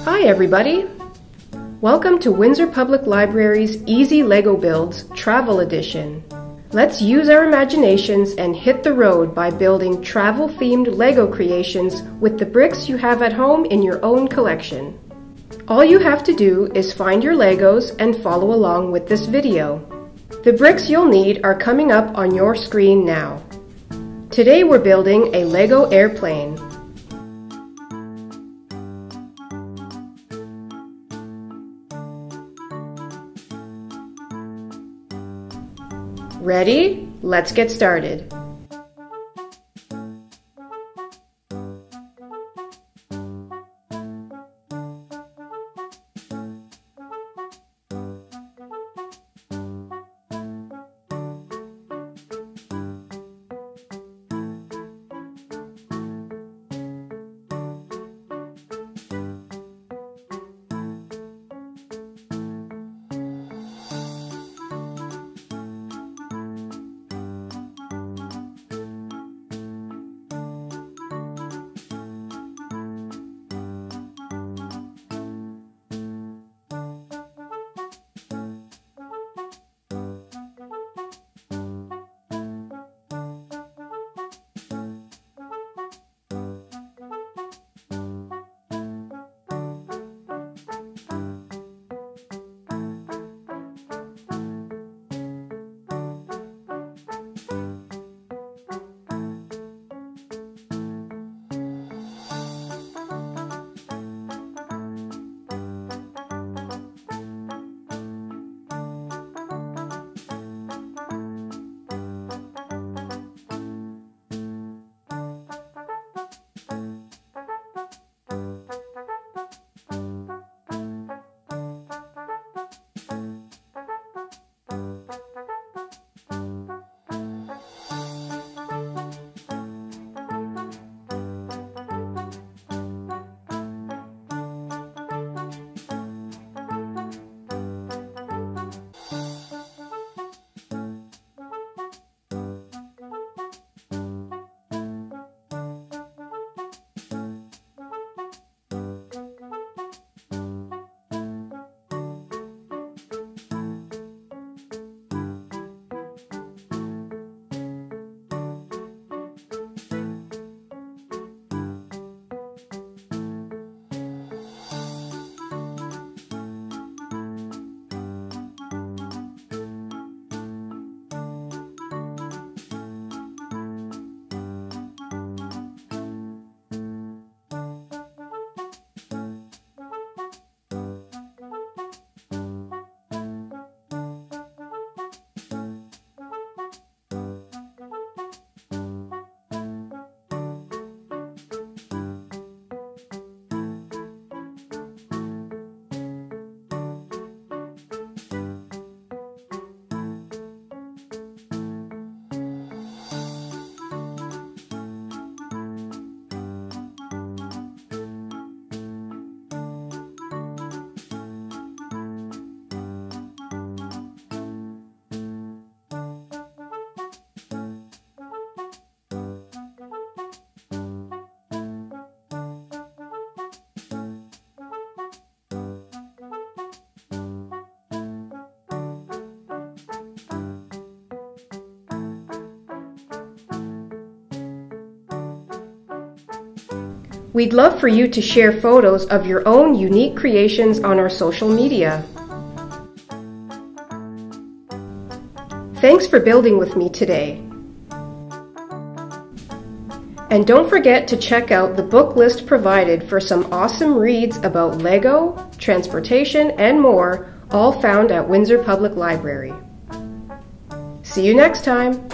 Hi everybody! Welcome to Windsor Public Library's Easy Lego Builds Travel Edition. Let's use our imaginations and hit the road by building travel-themed Lego creations with the bricks you have at home in your own collection. All you have to do is find your Legos and follow along with this video. The bricks you'll need are coming up on your screen now. Today we're building a Lego airplane. Ready? Let's get started. We'd love for you to share photos of your own unique creations on our social media. Thanks for building with me today. And don't forget to check out the book list provided for some awesome reads about Lego, transportation, and more, all found at Windsor Public Library. See you next time!